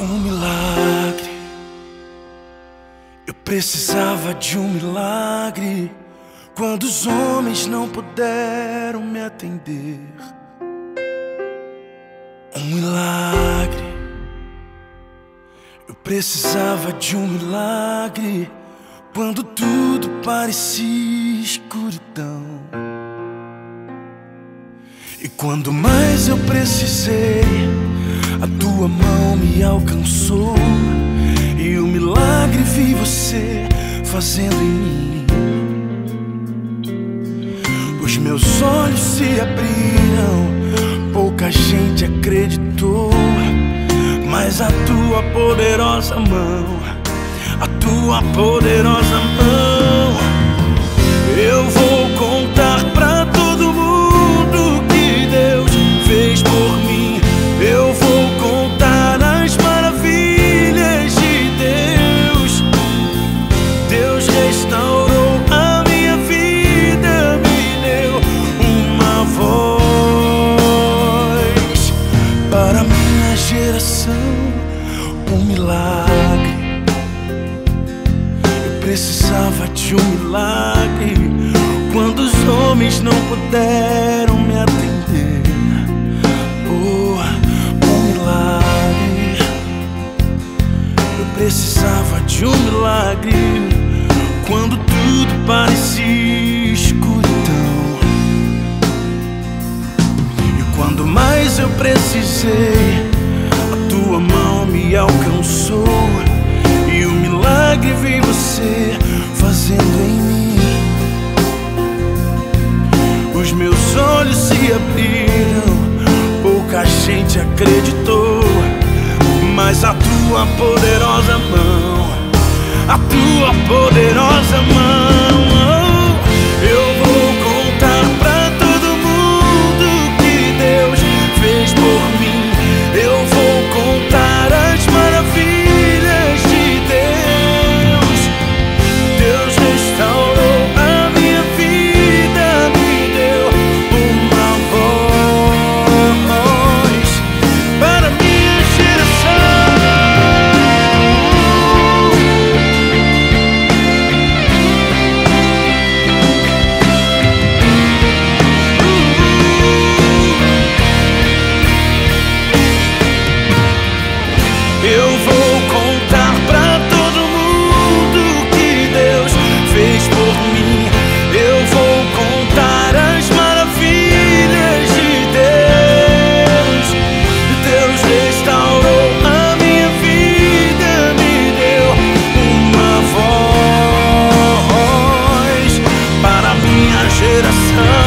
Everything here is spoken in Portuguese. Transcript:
Um milagre. Eu precisava de um milagre quando os homens não puderam me atender. Um milagre. Eu precisava de um milagre quando tudo parecia escuridão. E quando mais eu precisei, a tua mão me alcançou. E o milagre vi você fazendo em mim. Os meus olhos se abriram, pouca gente acreditou. Mas a tua poderosa mão, a tua poderosa mão, eu vou contar precisava de um milagre quando os homens não puderam me atender. Oh, um milagre. Eu precisava de um milagre quando tudo parecia escuridão. E quando mais eu precisei, a tua mão me alcançou. E o milagre gente acreditou. Mas a tua poderosa mão, a tua poderosa mão should I stop?